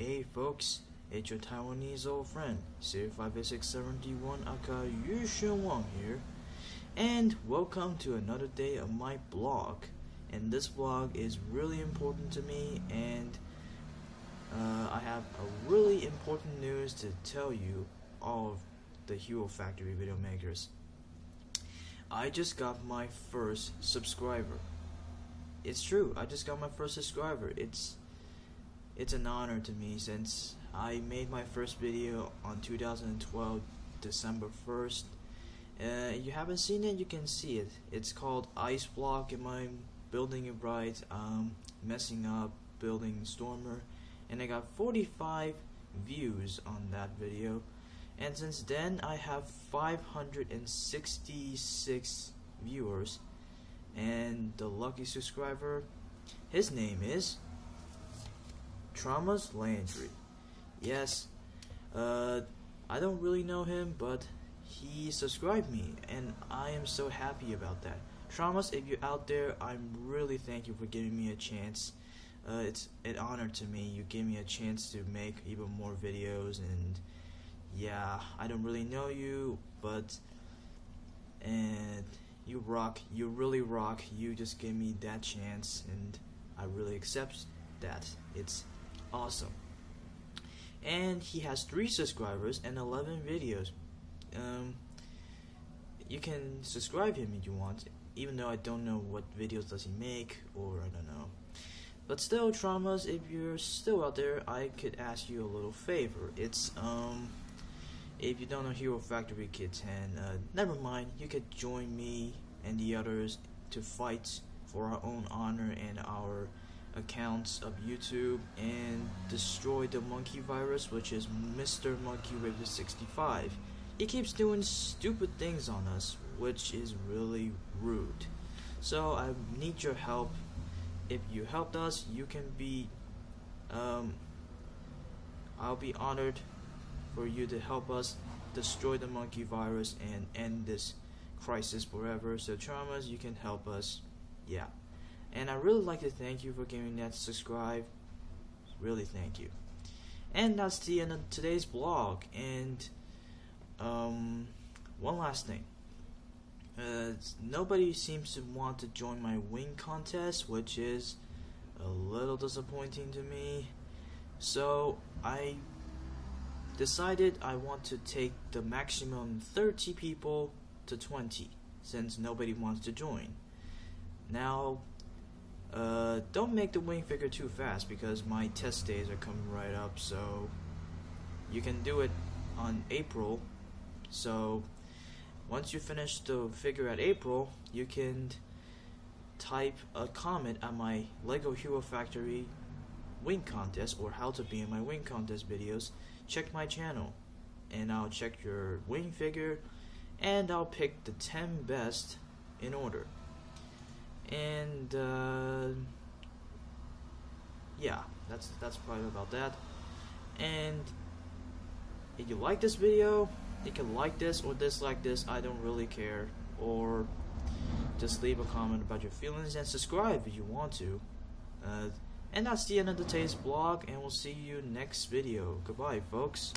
Hey folks, it's your Taiwanese old friend, 058671 aka Yu Wang here, and welcome to another day of my blog. And this blog is really important to me, and uh, I have a really important news to tell you, all of the Hero Factory video makers. I just got my first subscriber. It's true, I just got my first subscriber. It's it's an honor to me since I made my first video on 2012 December 1st. Uh, you haven't seen it, you can see it. It's called Ice Block. Am I building it right? Um, messing up, building Stormer, and I got 45 views on that video. And since then, I have 566 viewers. And the lucky subscriber, his name is Thomas Landry. Yes, uh, I don't really know him, but he subscribed me, and I am so happy about that. Thomas, if you're out there, I'm really thank you for giving me a chance. Uh, it's an honor to me. You give me a chance to make even more videos, and yeah, I don't really know you, but and you rock. You really rock. You just gave me that chance, and I really accept that. It's awesome. And he has three subscribers and 11 videos. Um, you can subscribe him if you want, even though I don't know what videos does he make, or I don't know. But still, Thomas. If you're still out there, I could ask you a little favor. It's um, if you don't know Hero Factory Kid 10, uh, never mind. You could join me and the others to fight for our own honor and our accounts of YouTube and destroy the monkey virus, which is Mr. Monkey Rabbit 65. He keeps doing stupid things on us, which is really rude. So I need your help. If you helped us, you can be. Um, I'll be honored for you to help us destroy the monkey virus and end this crisis forever. So, Thomas, you can help us. Yeah. And I really like to thank you for giving that subscribe. Really thank you. And that's the end of today's blog. And um, one last thing. Uh, nobody seems to want to join my wing contest, which is a little disappointing to me. So I decided I want to take the maximum 30 people to 20 since nobody wants to join. Now, uh, don't make the wing figure too fast because my test days are coming right up. So you can do it on April. So once you finish the figure at April, you can type a comment at my Lego Hero Factory wing contest or how to be in my wing contest videos. Check my channel and I'll check your wing figure and I'll pick the 10 best in order and uh, yeah that's that's probably about that. And if you like this video you can like this or dislike this I don't really care. Or just leave a comment about your feelings and subscribe if you want to. Uh, and that's the end of today's blog and we'll see you next video. Goodbye folks